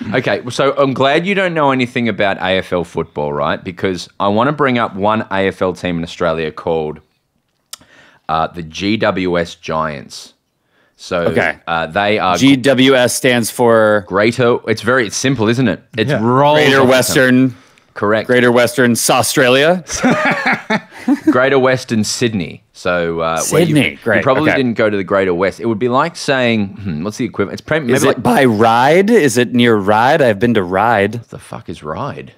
Okay, so I'm glad you don't know anything about AFL football, right? Because I want to bring up one AFL team in Australia called uh, the GWS Giants. So Okay. uh, they are GWS stands for greater. It's very it's simple, isn't it? It's Yeah. Greater off the tongue. Western, correct. Greater Western Australia. Greater Western Sydney. So uh, where you- Sydney, You, probably okay. didn't go to the Greater West. It would be like saying, hmm, what's the equivalent? It's pre- maybe Is like it by Ryde? Is it near Ryde? I've been to Ryde. the fuck is Ryde?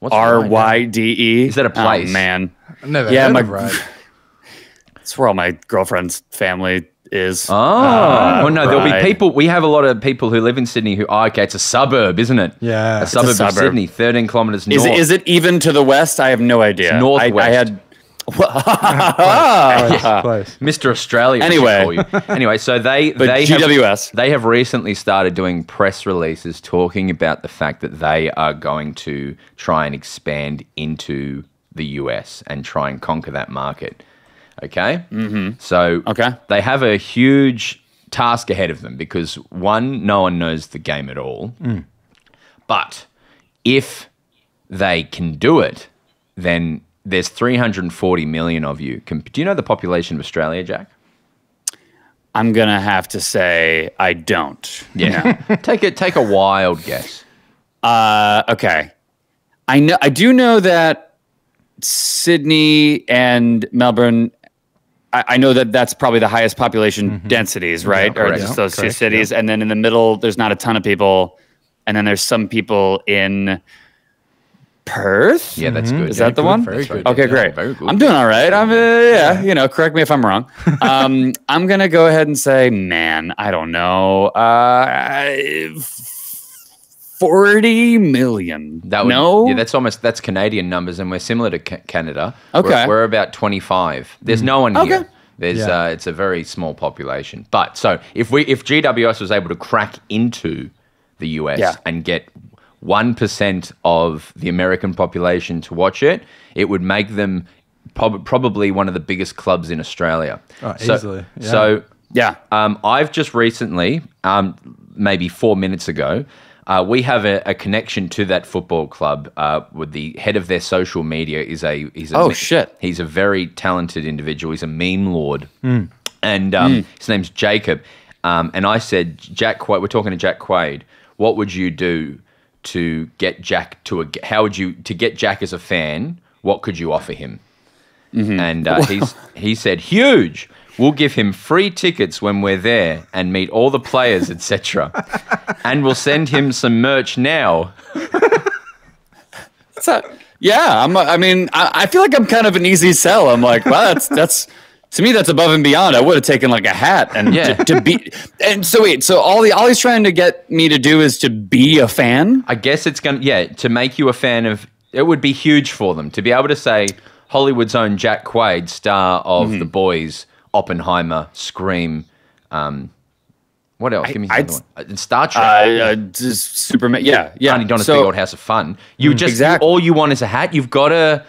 What's R Ryde? Y D E. Is that a place? Oh, man, Never Yeah, heard my- of Ryde. that's where all my girlfriend's family is. Oh, well, no, there'll be people. We have a lot of people who live in Sydney who, oh, okay, it's a suburb, isn't it? Yeah. A It's a suburb, of suburb. Sydney, 13 kilometers Is north. it, is it even to the west? I have no idea. I, northwest. I had. Close, close. Mr. Australia. Anyway. call you. anyway, so they But they GWS. have they have recently started doing press releases talking about the fact that they are going to try and expand into the US and try and conquer that market. Okay. Mm-hmm. So Okay. they have a huge task ahead of them because one, no one knows the game at all. But if they can do it, then there's 340 million of you. Com- Do you know the population of Australia, Jack? I'm gonna have to say I don't. Yeah. take a take a wild guess. Uh, okay. I know. I do know that Sydney and Melbourne. I, I know that that's probably the highest population densities, right? or correct. just Yeah, those two correct, cities, and then in the middle, there's not a ton of people, and then there's some people in Perth. Yeah, that's good. Is Yeah, that the good, one? very good. Okay, Yeah, great. very good. I'm doing all right. I'm, uh, yeah, you know, correct me if I'm wrong. Um, I'm gonna go ahead and say, man, I don't know, uh, forty million. That would, no, yeah, that's almost that's Canadian numbers, and we're similar to Ca- Canada. Okay. we're, we're about twenty five. There's no one Okay. here. There's Yeah. uh, it's a very small population. But so if we if GWS was able to crack into the US Yeah. and get one percent of the American population to watch it, it would make them prob- probably one of the biggest clubs in Australia. Oh, so, easily, yeah. So yeah. um, I've just recently, um, maybe four minutes ago, uh, we have a, a connection to that football club. Uh, with the head of their social media is a he's a Oh, me- shit. He's a very talented individual. He's a meme lord, and um, his name's Jacob. Um, and I said, Jack, Quaid, we're talking to Jack Quaid. What would you do to get Jack to a? How would you to get Jack as a fan? What could you offer him? and uh, he's he said huge. We'll give him free tickets when we're there and meet all the players, etc. and we'll send him some merch now. So, yeah, I'm. I mean, I, I feel like I'm kind of an easy sell. I'm like, well, that's that's to me that's above and beyond. I would have taken like a hat and Yeah. to, to be. And so wait, so all the all he's trying to get me to do is to be a fan. I guess it's gonna yeah to make you a fan of. It would be huge for them to be able to say Hollywood's own Jack Quaid, star of Mm-hmm. The Boys, Oppenheimer, Scream. Um, what else? Give me another one. Uh, Star Trek. Uh, uh, just Superman. Yeah, yeah. Aunty Donna's So- Big Old House of Fun. You just exactly. all you want is a hat. You've got to.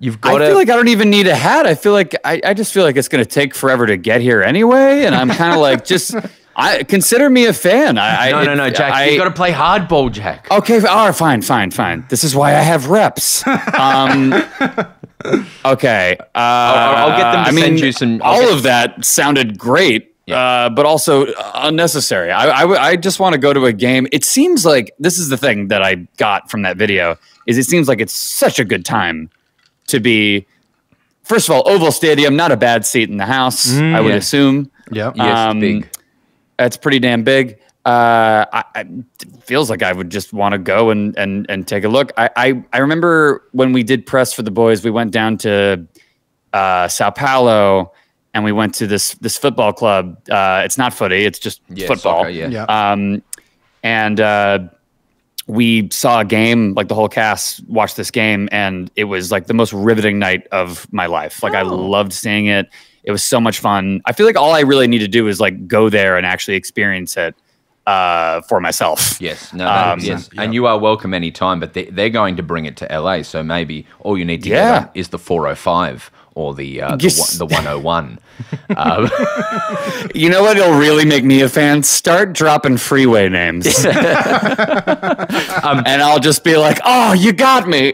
You've I to. feel like I don't even need a hat. I feel like I, I just feel like it's going to take forever to get here anyway, and I'm kind of like just. I consider me a fan. I, no, I, no, no, Jack. I, you've got to play hardball, Jack. Okay, all right, fine, fine, fine. This is why I have reps. Um, okay, uh, I'll- I'll get them to I mean, send you some- I'll all get- of that sounded great, Yeah. uh, but also unnecessary. I, I just want to go to a game. It seems like this is the thing that I got from that video is it seems like it's such a good time to be. First of all, Oval Stadium, not a bad seat in the house. I would yeah. assume. Yep. Yes, Um, big. That's pretty damn big. Uh, I, I, it feels like I would just want to go and, and, and take a look. I, I, I remember when we did press for the boys, we went down to uh, Sao Paulo and we went to this this football club. Uh, it's not footy; it's just Yeah, football. soccer, yeah. Yeah. Um, and uh, we saw a game, like the whole cast watched this game, and it was like the most riveting night of my life. Like I loved seeing it. It was so much fun. I feel like all I really need to do is like go there and actually experience it uh, for myself. Yes, no, Um, yes, yeah. and you are welcome anytime. But they, they're going to bring it to LA, so maybe all you need to Yeah. get is the 405 or the uh, the, the 101. um, You know what? It'll really make me a fan? Start dropping freeway names. Um, and I'll just be like, oh, you got me.